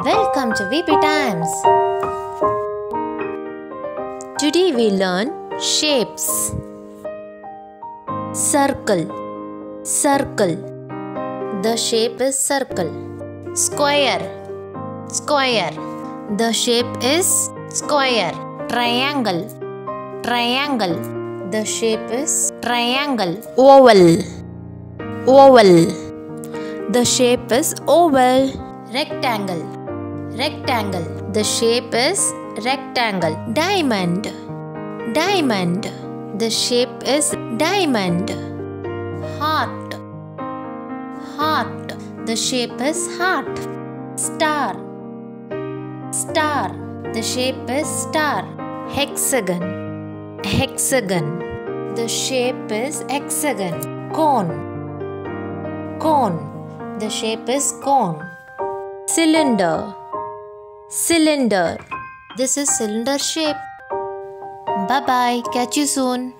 Welcome to VP Times. Today we learn shapes. Circle, circle. The shape is circle. Square, square. The shape is square. Triangle, triangle. The shape is triangle. Oval, oval. The shape is oval. Rectangle, rectangle. The shape is rectangle. Diamond, diamond. The shape is diamond. Heart, heart. The shape is heart. Star, star. The shape is star. Hexagon, hexagon. The shape is hexagon. Cone, cone. The shape is cone. Cylinder, cylinder. This is cylinder shape. Bye bye. Catch you soon.